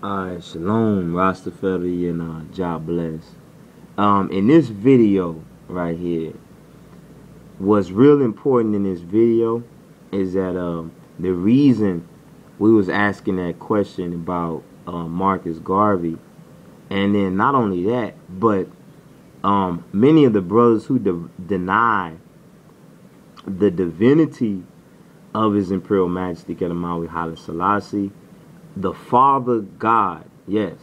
Alright, shalom, Rastafari, and uh, God bless. Um, in this video right here, what's real important in this video is that um, the reason we was asking that question about uh, Marcus Garvey, and then not only that, but um, many of the brothers who de- deny the divinity of His Imperial Majesty Qedamawi Haile Selassie, the Father God, yes,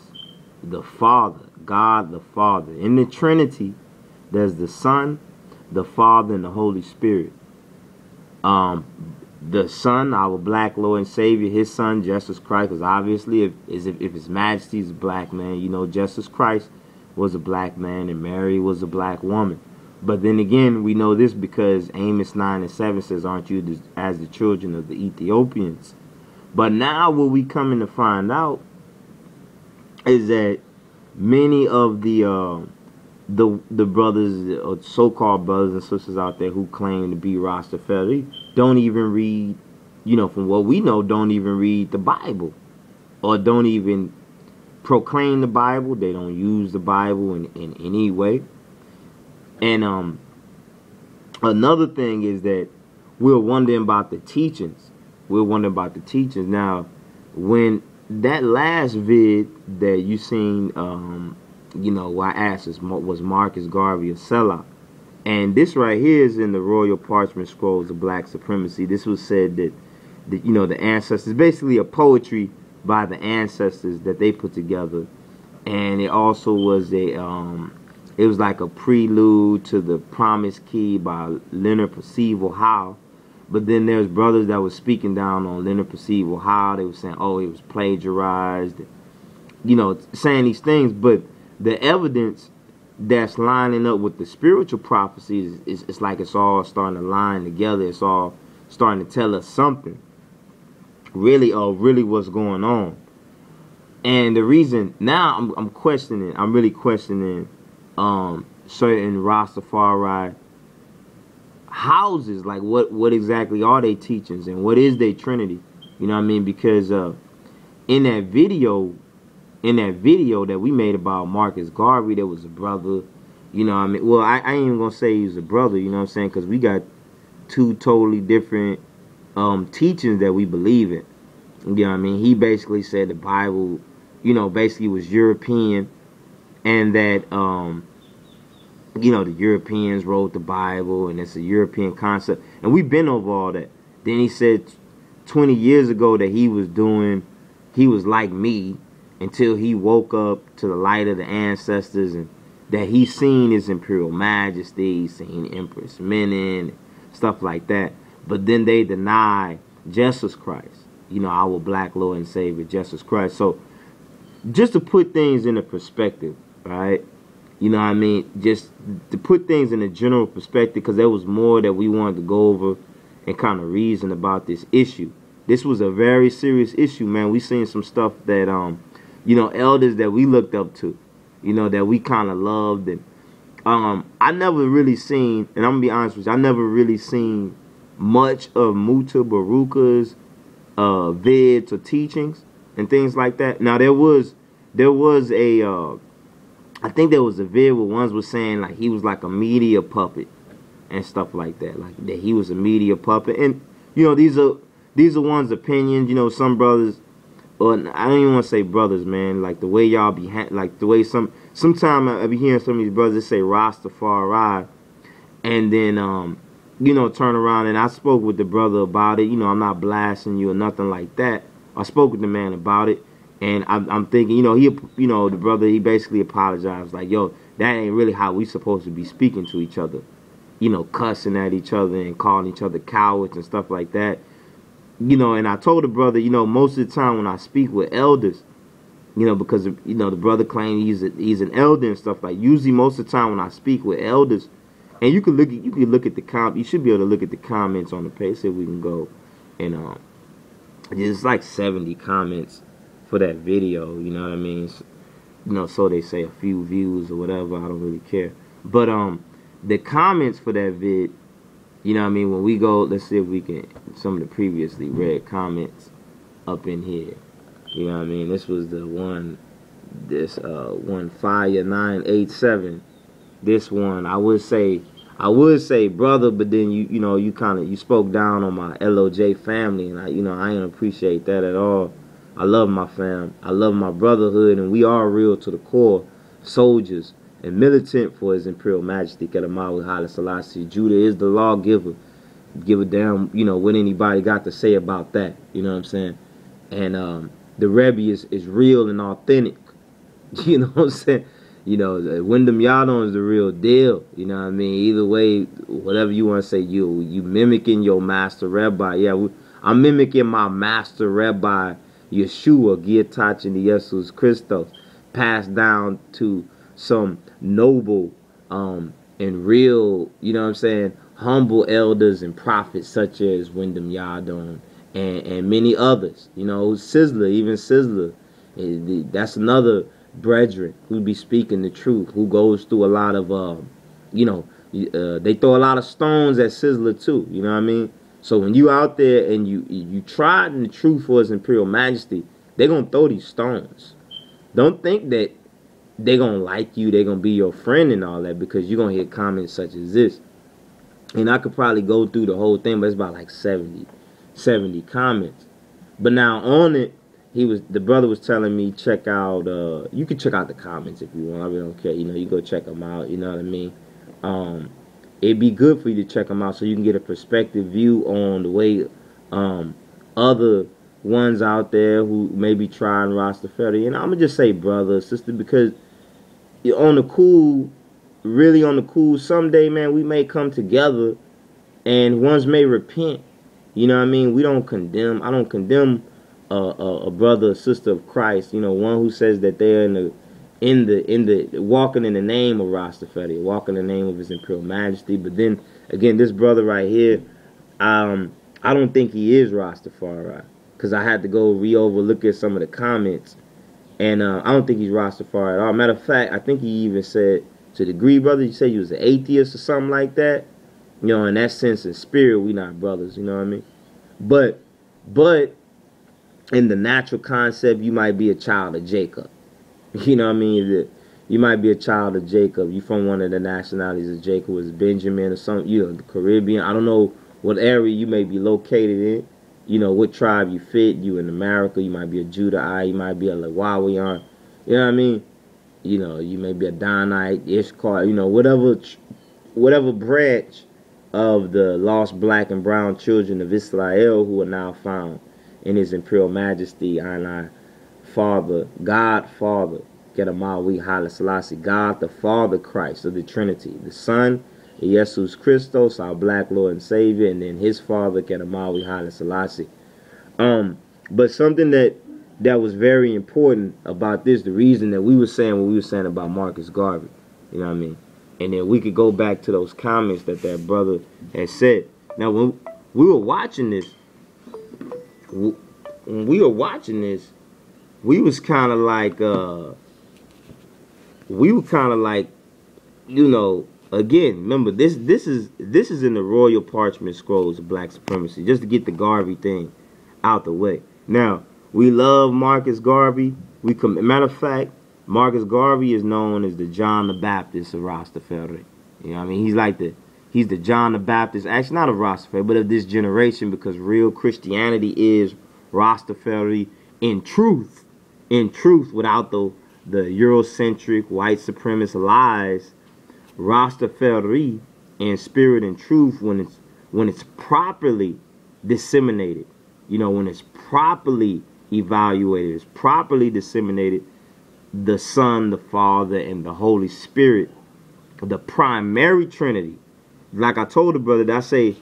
the Father, God the Father. In the Trinity, there's the Son, the Father, and the Holy Spirit. Um, the Son, our black Lord and Savior, His Son, Jesus Christ, because obviously, if, if, if His Majesty is a black man, you know, Jesus Christ was a black man and Mary was a black woman. But then again, we know this because Amos 9 and 7 says, Aren't you as the children of the Ethiopians? But now what we coming to find out is that many of the uh, the the brothers or so-called brothers and sisters out there who claim to be Rastafari don't even read, you know, from what we know, don't even read the Bible or don't even proclaim the Bible. They don't use the Bible in, in any way. And um, another thing is that we're wondering about the teachings we're wondering about the teachings. Now, when that last vid that you seen, um, you know, I asked was, was Marcus Garvey a sellout? And this right here is in the Royal Parchment Scrolls of Black Supremacy. This was said that, that you know, the ancestors, basically a poetry by the ancestors that they put together. And it also was a, um, it was like a prelude to the Promise Key by Leonard Percival Howell but then there's brothers that was speaking down on Leonard Percival Howell they were saying, oh, it was plagiarized, you know, saying these things. But the evidence that's lining up with the spiritual prophecies is, it's like it's all starting to line together. It's all starting to tell us something. Really, uh, really what's going on. And the reason now I'm, I'm questioning, I'm really questioning um, certain Rastafari houses like what what exactly are they teachings and what is their trinity? You know what i mean? Because uh in that video in that video that we made about marcus garvey there was a brother you know i mean? Well i, I ain't even gonna say he was a brother you know what i'm saying? Because we got two totally different um teachings that we believe in. You know what i mean? He basically said the bible you know basically was european and that um you know, the Europeans wrote the Bible and it's a European concept. And we've been over all that. Then he said 20 years ago that he was doing, he was like me until he woke up to the light of the ancestors and that he seen his imperial majesty, seen Empress Menen, stuff like that. But then they deny Jesus Christ, you know, our black Lord and Savior, Jesus Christ. So just to put things into perspective, right? You know what I mean? Just to put things in a general perspective, because there was more that we wanted to go over and kind of reason about this issue. This was a very serious issue, man. We seen some stuff that, um, you know, elders that we looked up to, you know, that we kind of loved. And um, I never really seen, and I'm going to be honest with you, I never really seen much of Muta Baruka's uh, vids or teachings and things like that. Now, there was, there was a, uh, I think there was a vid where ones were saying like he was like a media puppet and stuff like that, like that he was a media puppet. And you know these are these are one's opinions. You know some brothers, or I don't even want to say brothers, man. Like the way y'all be like the way some sometimes I, I be hearing some of these brothers say Rastafari, and then um you know turn around and I spoke with the brother about it. You know I'm not blasting you or nothing like that. I spoke with the man about it and I'm, I'm, thinking, you know, he, you know, the brother, he basically apologized, like, yo, that ain't really how we supposed to be speaking to each other, you know, cussing at each other and calling each other cowards and stuff like that, you know. And I told the brother, you know, most of the time when I speak with elders, you know, because you know the brother claimed he's a, he's an elder and stuff like. Usually, most of the time when I speak with elders, and you can look at you can look at the com, you should be able to look at the comments on the page. So we can go and um, there's like 70 comments for that video. You know what I mean? You know, so they say a few views or whatever. I don't really care. But um, the comments for that vid, you know what I mean? When we go, let's see if we can some of the previously read comments up in here. You know what I mean? This was the one, this uh one fire nine eight seven. This one, I would say, I would say brother, but then you you know you kind of you spoke down on my LOJ family, and I you know I didn't appreciate that at all. I love my fam. I love my brotherhood, and we are real to the core, soldiers and militant for His Imperial Majesty Qedamawi Haile Selassie. Judah is the lawgiver. Give a damn, you know, what anybody got to say about that. You know what I'm saying? And um, the Rebbe is, is real and authentic. You know what I'm saying? You know, Wyndham Yardon is the real deal. You know what I mean? Either way, whatever you want to say, you you mimicking your master rabbi. Yeah, we, I'm mimicking my master rabbi Yeshua, Giatach and Jesus Christos, passed down to some noble um, and real, you know what I'm saying, humble elders and prophets such as Wyndham Yardon and, and many others. You know, Sizzla, even Sizzla. Eh, that's another brethren who be speaking the truth, who goes through a lot of, uh, you know, uh, they throw a lot of stones at Sizzla too. You know what I mean? So when you out there and you you tried in the truth for His Imperial Majesty, they're gonna throw these stones. Don't think that they're gonna like you, they're gonna be your friend and all that because you're gonna hear comments such as this. And I could probably go through the whole thing, but it's about like 70, 70 comments. But now on it, he was the brother was telling me check out. uh You can check out the comments if you want. I really don't care. You know, you go check them out. You know what I mean? Um, it'd be good for you to check them out so you can get a perspective view on the way um other ones out there who maybe trying Rastafari. And I'm gonna just say brother, sister, because you're on the cool, really on the cool, someday, man, we may come together and ones may repent. You know what I mean? We don't condemn. I don't condemn a, a, a brother sister of Christ. You know, one who says that they're in the in the in the walking in the name of Rastafari, walking in the name of His Imperial Majesty. But then again, this brother right here, um, I don't think he is Rastafari because I had to go re-over look at some of the comments and uh, I don't think he's Rastafari at all. Matter of fact, I think he even said to the degree, brother, you said he was an atheist or something like that. You know, in that sense, in spirit, we not brothers. You know what I mean? But, but in the natural concept, you might be a child of Jacob. You know what I mean? You might be a child of Jacob. You from one of the nationalities of Jacob was Benjamin or something. You know, the Caribbean. I don't know what area you may be located in you know, what tribe you fit. You in America, you might be a Judahite, you might be a Lewawian. You know what I mean? You know, you may be a Donite, Ishkar, you know, whatever whatever branch of the lost black and brown children of Israel who are now found in his imperial majesty, I Father, God Father, Gedamawi Haile Selassie, God the Father Christ of the Trinity, the Son, Jesus Christos, our black Lord and Savior, and then his father, Qedamawi Haile Selassie. Um, but something that that was very important about this, the reason that we were saying what we were saying about Marcus Garvey, you know what I mean? And then we could go back to those comments that that brother had said. Now, when we were watching this, when we were watching this, we was kind of like, uh, we were kind of like, you know, again, remember this this is this is in the royal parchment scrolls of black supremacy, just to get the Garvey thing out the way. Now, we love Marcus Garvey. We come matter of fact, Marcus Garvey is known as the John the Baptist of Rastafari. You know what I mean? He's like the he's the John the Baptist, actually not of Rastafari, but of this generation because real Christianity is Rastafari in truth. In truth, without the the Eurocentric white supremacist lies Rastafari and spirit and truth when it's when it's properly disseminated. You know, when it's properly evaluated, it's properly disseminated, the Son, the Father, and the Holy Spirit, the primary Trinity. Like I told the brother, that I say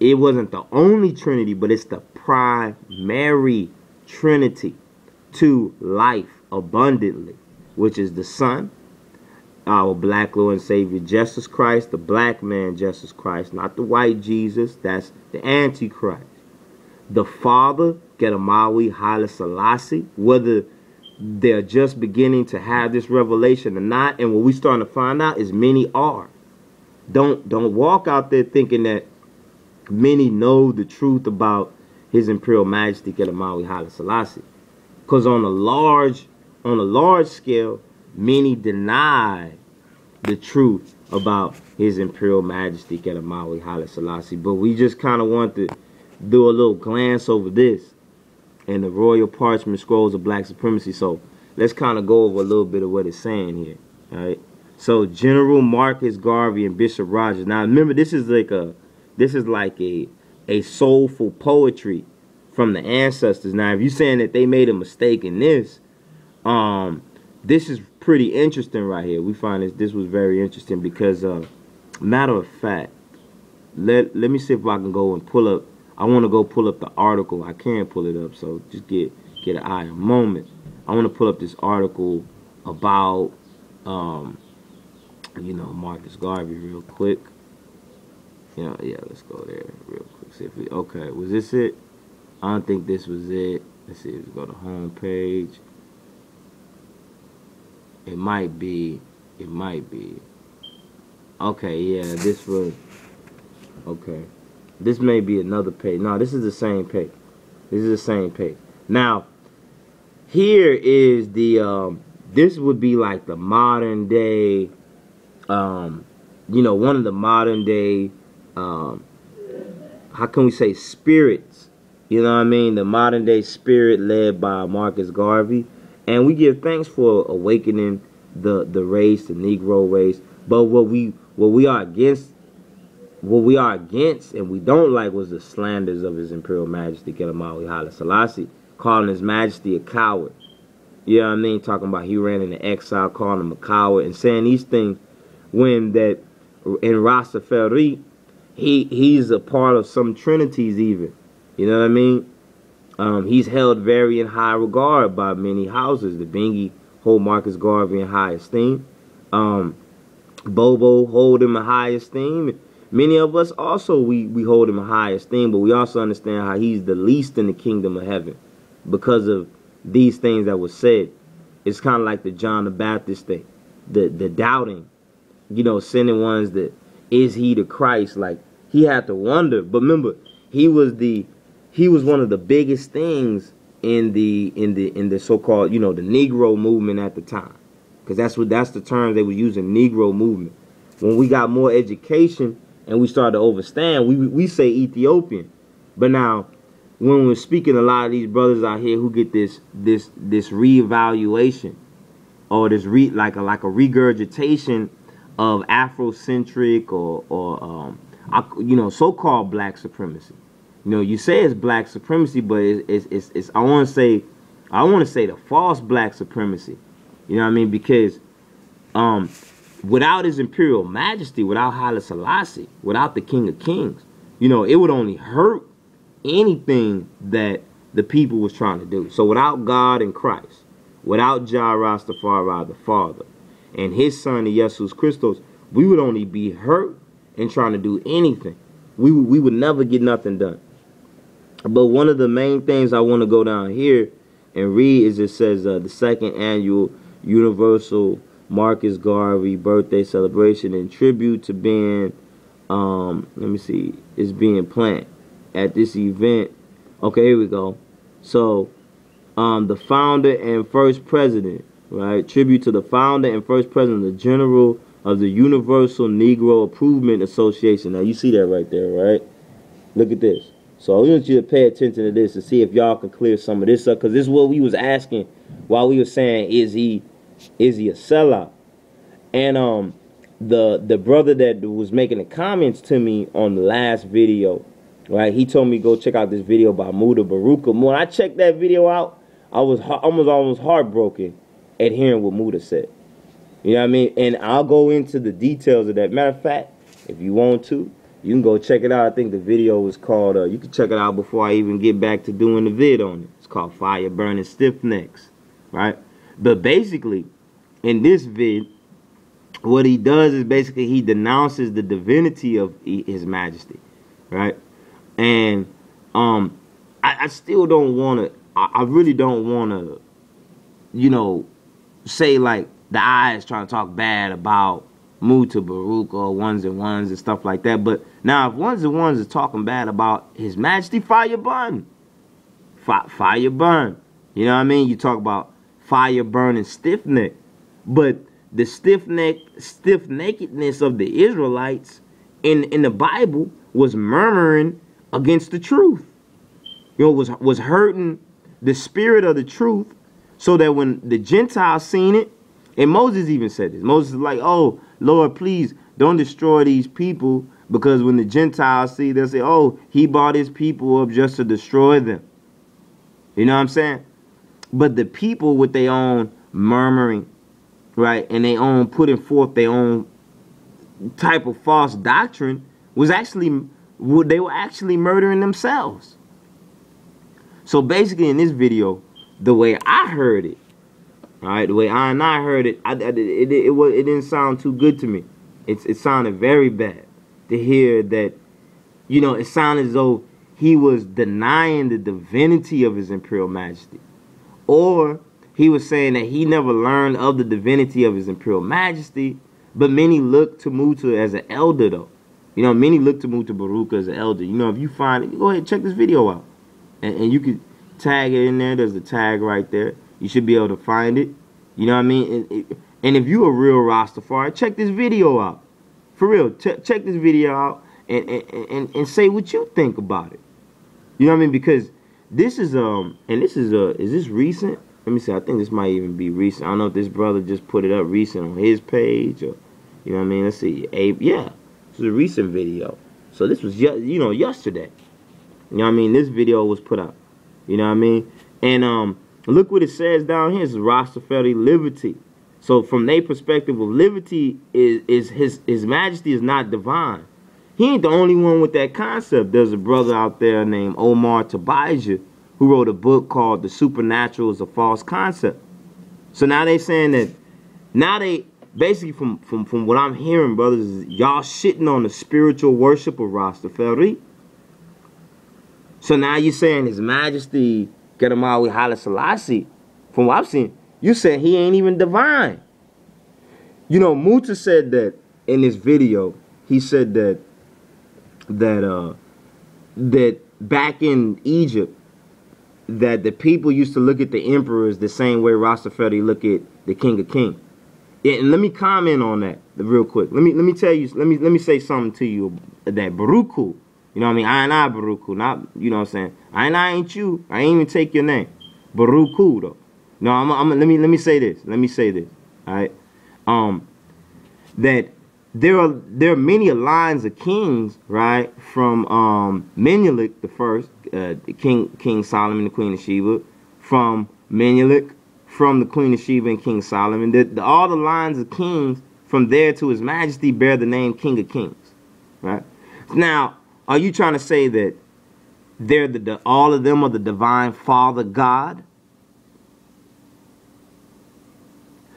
it wasn't the only Trinity, but it's the primary Trinity to life abundantly, which is the Son, our black Lord and Savior Jesus Christ, the black man Jesus Christ, not the white Jesus, that's the Antichrist. The Father, Gedamawi Haile Selassie, whether they're just beginning to have this revelation or not, and what we're starting to find out is many are. Don't don't walk out there thinking that many know the truth about His Imperial Majesty Gedamawi Haile Selassie. Because on a large, on a large scale, many deny the truth about His Imperial Majesty Qedamawi Haile Selassie. But we just kind of want to do a little glance over this and the royal parchment scrolls of black supremacy. So let's kind of go over a little bit of what it's saying here. All right. So General Marcus Garvey and Bishop Rogers. Now remember, this is like a, this is like a, a soulful poetry from the ancestors. Now, if you're saying that they made a mistake in this, um, this is pretty interesting right here. We find this this was very interesting because, uh, matter of fact, let let me see if I can go and pull up. I want to go pull up the article. I can't pull it up, so just get get an eye a moment. I want to pull up this article about, um, you know, Marcus Garvey real quick. Yeah, yeah, let's go there real quick. See if we okay. Was this it? I don't think this was it. Let's see. Let's go to home page. It might be. It might be. Okay, yeah, this was. Okay. This may be another page. No, this is the same page. This is the same page. Now, here is the. Um, this would be like the modern day. Um, you know, one of the modern day. Um, how can we say spirits? You know what I mean? The modern day spirit led by Marcus Garvey. And we give thanks for awakening the the race, the Negro race. But what we what we are against what we are against and we don't like was the slanders of His Imperial Majesty Qedamawi Haile Selassie, calling His Majesty a coward. You know what I mean? Talking about he ran into exile, calling him a coward, and saying these things when that in Rastafari, he he's a part of some trinities even. You know what I mean? Um, he's held very in high regard by many houses. The Binghi hold Marcus Garvey in high esteem. Um, Bobo hold him in high esteem. Many of us also we, we hold him in high esteem, but we also understand how he's the least in the kingdom of heaven because of these things that were said. It's kind of like the John the Baptist thing, the the doubting, you know, sending ones that is he the Christ? Like he had to wonder. But remember, he was the he was one of the biggest things in the in the in the so-called you know the Negro movement at the time, because that's what that's the term they were using Negro movement. When we got more education and we started to understand, we we say Ethiopian, but now when we're speaking, a lot of these brothers out here who get this this this reevaluation or this re like a like a regurgitation of Afrocentric or or um, you know so-called black supremacy you know, you say it's black supremacy, but it's it's it's, it's I want to say, I want to say the false black supremacy. You know what I mean? Because um, without His Imperial Majesty, without Haile Selassie, without the King of Kings, you know, it would only hurt anything that the people was trying to do. So without God and Christ, without Jah Rastafari, the Father, and His Son, Jesus Christos, we would only be hurt in trying to do anything. We we would never get nothing done. But one of the main things I want to go down here and read is it says uh, the second annual Universal Marcus Garvey birthday celebration and tribute to being, um, let me see, is being planned at this event. Okay, here we go. So, um, the founder and first president, right? Tribute to the founder and first president, the general of the Universal Negro Improvement Association. Now, you see that right there, right? Look at this. So I want you to pay attention to this to see if y'all can clear some of this up, because this is what we was asking while we were saying, is he, is he a sellout? And um, the the brother that was making the comments to me on the last video, right? He told me go check out this video by Muta Baruka. When I checked that video out, I was almost almost heartbroken at hearing what Muta said. You know what I mean? And I'll go into the details of that. Matter of fact, if you want to, you can go check it out. I think the video was called, uh, you can check it out before I even get back to doing the vid on it. It's called Fire Burning Stiff Necks, right? But basically, in this vid, what he does is basically he denounces the divinity of his majesty, right? And um, I, I still don't want to, I, I really don't want to, you know, say like the eyes trying to talk bad about Muta Baruka or ones and ones and stuff like that. But now, if ones and ones is talking bad about His Majesty, fire burn. Fire burn. You know what I mean? You talk about fire burning stiff neck. But the stiff neck, stiff nakedness of the Israelites in, in the Bible was murmuring against the truth. You know, was was hurting the spirit of the truth so that when the Gentiles seen it, and Moses even said this, Moses is like, oh, Lord, please don't destroy these people because when the Gentiles see, they'll say, oh, he brought his people up just to destroy them. You know what I'm saying? But the people with their own murmuring, right, and their own putting forth their own type of false doctrine was actually, they were actually murdering themselves. So basically in this video, the way I heard it, all right, the way I and I heard it, I, it, it, it, was, it didn't sound too good to me. It, it sounded very bad to hear that, you know, it sounded as though he was denying the divinity of his imperial majesty. Or he was saying that he never learned of the divinity of his imperial majesty, but many look to Muta as an elder, though. You know, many look to Muta Baruka as an elder. You know, if you find it, go ahead check this video out. And, and you could tag it in there. There's a tag right there. You should be able to find it. You know what I mean? And, and if you a real Rastafari, check this video out. For real, check this video out and, and, and, and say what you think about it. You know what I mean? Because this is um and this is uh is this recent? Let me see. I think this might even be recent. I don't know if this brother just put it up recent on his page or you know what I mean. Let's see. A yeah, this is a recent video. So this was you know yesterday. You know what I mean? This video was put up. You know what I mean? And um look what it says down here. It's Rastafari liberty. So from their perspective of liberty is is his his majesty is not divine. He ain't the only one with that concept. There's a brother out there named Omar Tabijah who wrote a book called The Supernatural is a False Concept. So now they saying that now they basically from from from what I'm hearing, brothers, y'all shitting on the spiritual worship of Rastafari. So now you're saying His Majesty Gedamawi Haile Selassie, from what I've seen, you said he ain't even divine. You know, Muta said that in this video. He said that that uh that back in Egypt that the people used to look at the emperors the same way Rastafari look at the King of Kings. Yeah, and let me comment on that real quick. Let me let me tell you. Let me let me say something to you that Baruku. You know what I mean? I and I Baruku, not you know what I'm saying. I and I ain't you. I ain't even take your name. Baruku though. No, I'm, I'm, let me let me say this. Let me say this. All right, um, that there are there are many lines of kings, right, from um, Menelik the first, uh, King King Solomon, the Queen of Sheba, from Menelik, from the Queen of Sheba and King Solomon. The, all the lines of kings from there to His Majesty bear the name King of Kings, right? Now, are you trying to say that they're the, all of them are the divine Father God?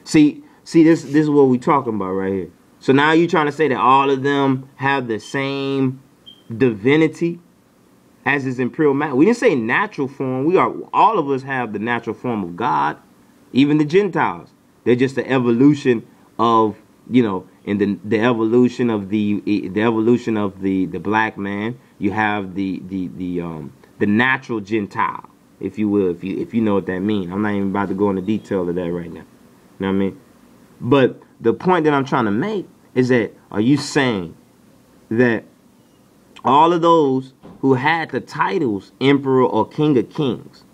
See, see, this this is what we're talking about right here. So now you're trying to say that all of them have the same divinity as his imperial majesty. We didn't say natural form. We are all of us have the natural form of God, even the Gentiles. They're just the evolution of you know, in the the evolution of the the evolution of the the black man. You have the the the um the natural Gentile, if you will, if you if you know what that means. I'm not even about to go into detail of that right now. You know what I mean? But the point that I'm trying to make is that are you saying that all of those who had the titles emperor or king of kings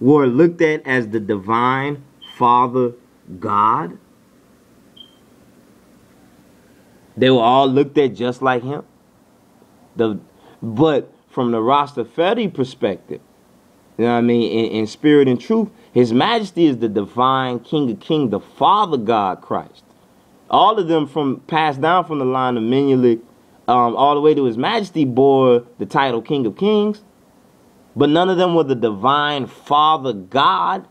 were looked at as the divine father God? They were all looked at just like him. The but from the Rastafari perspective, you know what I mean, in, in spirit and truth, his Majesty is the divine King of Kings, the Father God Christ. All of them from passed down from the line of Menelik, um, all the way to His Majesty bore the title King of Kings, but none of them were the divine Father God.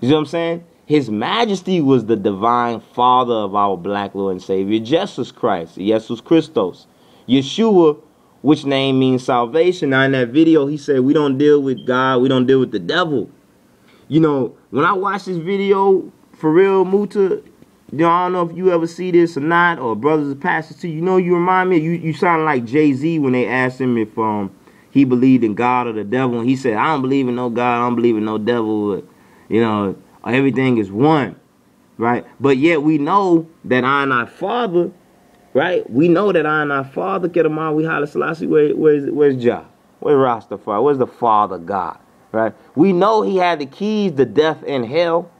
You know what I'm saying? His Majesty was the divine Father of our black Lord and Savior, Jesus Christ, Jesus Christos. Yeshua which name means salvation. Now in that video, he said we don't deal with God, we don't deal with the devil. You know, when I watch this video, for real, Muta, you know, I don't know if you ever see this or not, or brothers and pastors too. You know, you remind me, you, you sound like Jay-Z when they asked him if um he believed in God or the devil, and he said, I don't believe in no God, I don't believe in no devil, but, you know, everything is one, right? But yet we know that I and our Father, right? We know that I and our Father, Kedamah, we Haile Selassie, where, where's, where's Jah? Where's Rastafari? Where's the Father God, right? We know he had the keys to death and hell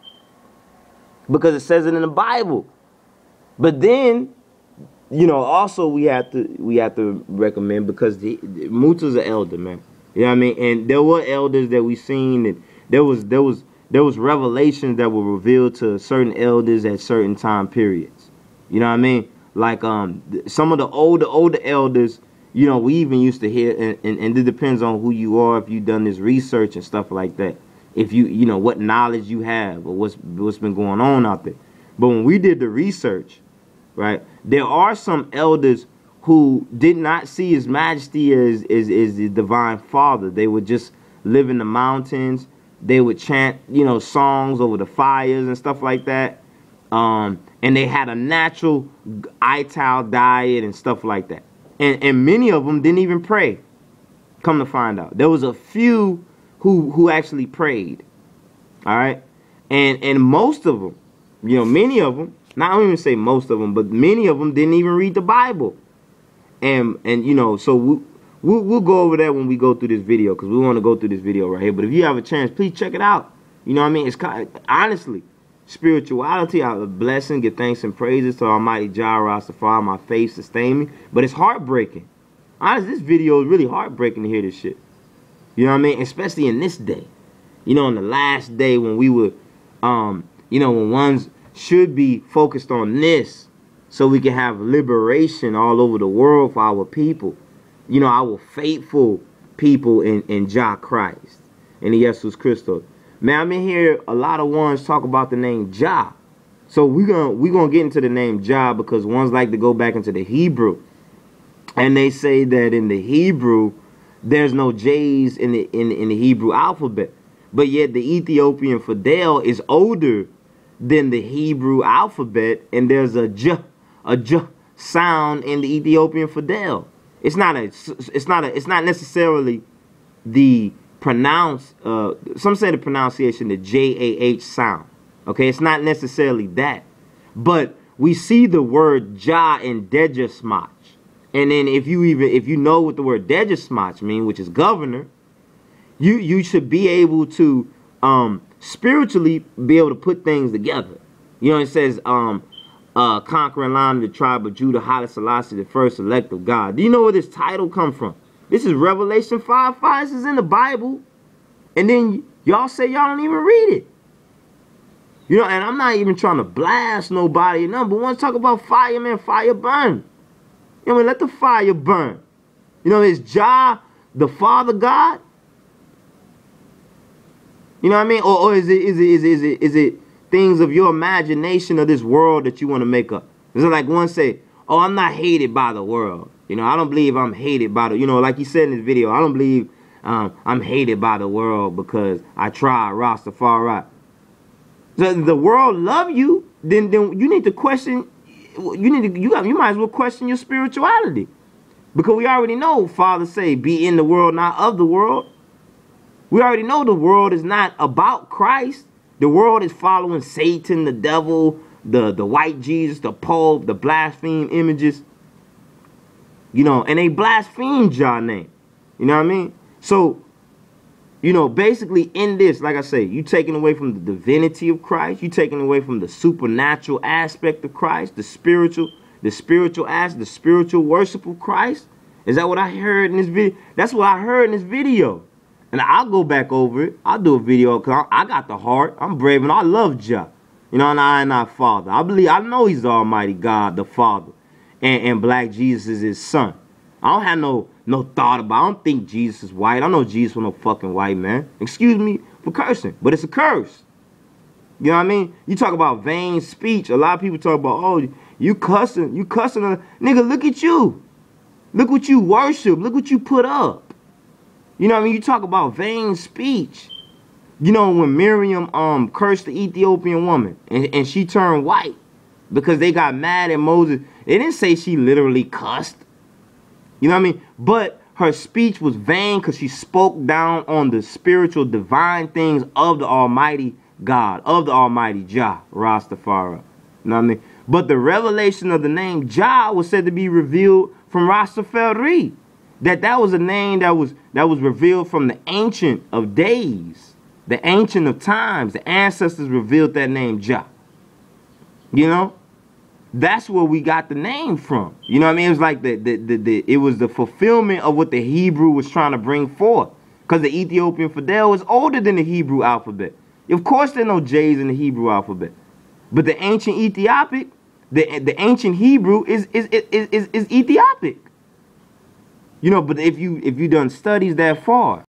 because it says it in the Bible. But then you know, also we have to we have to recommend because the, the Muta's an elder, man. You know what I mean? And there were elders that we seen and there was there was there was revelations that were revealed to certain elders at certain time periods. You know what I mean? Like um some of the older older elders, you know, we even used to hear and, and, and it depends on who you are, if you've done this research and stuff like that. If you you know what knowledge you have or what's what's been going on out there. But when we did the research, right? There are some elders who did not see his majesty as, as the divine father. They would just live in the mountains. They would chant, you know, songs over the fires and stuff like that. Um, and they had a natural ital diet and stuff like that. And, and many of them didn't even pray. Come to find out, there was a few who who actually prayed. All right, and and most of them, you know, many of them not I don't even say most of them, but many of them didn't even read the Bible. And and you know, so we, we'll, we'll go over that when we go through this video because we want to go through this video right here. But if you have a chance, please check it out. You know what I mean? It's kind of, honestly spirituality, out of blessing, give thanks and praises to Almighty Jah Rastafari, my faith sustain me. But it's heartbreaking. Honestly, this video is really heartbreaking to hear this shit. You know what I mean? Especially in this day. You know, on the last day when we were, um, you know, when one's should be focused on this so we can have liberation all over the world for our people. You know, our faithful people in, in Jah Christ, in Jesus Christos. Man, I'm in here a lot of ones talk about the name Jah. So we're gonna we're gonna get into the name Jah because ones like to go back into the Hebrew. And they say that in the Hebrew, there's no J's in the in, in the Hebrew alphabet. But yet the Ethiopian Fidel is older than the Hebrew alphabet, and there's a j a j sound in the Ethiopian Fidel. It's not a it's not a it's not necessarily the pronounce uh some say the pronunciation the J A H sound. Okay, it's not necessarily that. But we see the word Jah in Dejazmach. And then if you even if you know what the word Dejazmach mean, which is governor, you you should be able to um spiritually be able to put things together. You know, it says, um, uh, conquering line of the tribe of Judah, Haile Selassie, the first elect of God. Do you know where this title come from? This is Revelation 5. 5 this is in the Bible. And then y'all say y'all don't even read it. You know, and I'm not even trying to blast nobody. Number one, talk about fire, man. Fire burn. You know, let the fire burn. You know, is Jah the Father God? You know what I mean? Or, or is it is it is it is it is it things of your imagination of this world that you want to make up? Is it like one say, "Oh, I'm not hated by the world." You know, I don't believe I'm hated by the. You know, like you said in this video, I don't believe um, I'm hated by the world because I tried Rastafari. The the world love you, then then you need to question. You need to you you might as well question your spirituality, because we already know Father say, "Be in the world, not of the world." We already know the world is not about Christ. The world is following Satan, the devil, the, the white Jesus, the Pope, the blaspheme images. You know, and they blaspheme Jah name. You know what I mean? So, you know, basically in this, like I say, you taking away from the divinity of Christ, you taking away from the supernatural aspect of Christ, the spiritual, the spiritual aspect, the spiritual worship of Christ. Is that what I heard in this video? That's what I heard in this video. And I'll go back over it. I'll do a video because I, I, got the heart. I'm brave and I love Jah. You know, and I am not Father. I believe, I know He's the Almighty God, the Father. And, and Black Jesus is His Son. I don't have no no thought about I don't think Jesus is white. I know Jesus was no fucking white man. Excuse me for cursing, but it's a curse. You know what I mean? You talk about vain speech. A lot of people talk about, oh, you cussing, you cussing. A nigga, look at you. Look what you worship. Look what you put up. You know what I mean? You talk about vain speech. You know when Miriam um cursed the Ethiopian woman and, and she turned white because they got mad at Moses. It didn't say she literally cussed. You know what I mean? But her speech was vain because she spoke down on the spiritual divine things of the Almighty God, of the Almighty Jah, Rastafari. You know what I mean? But the revelation of the name Jah was said to be revealed from Rastafari. That that was a name that was that was revealed from the ancient of days, the ancient of times. The ancestors revealed that name Jah. You know, that's where we got the name from. You know what I mean? It was like the the, the, the it was the fulfillment of what the Hebrew was trying to bring forth. Because the Ethiopian Fidel is older than the Hebrew alphabet. Of course there are no J's in the Hebrew alphabet. But the ancient Ethiopic, the the ancient Hebrew is is is is, is Ethiopic. You know, but if you if you done studies that far,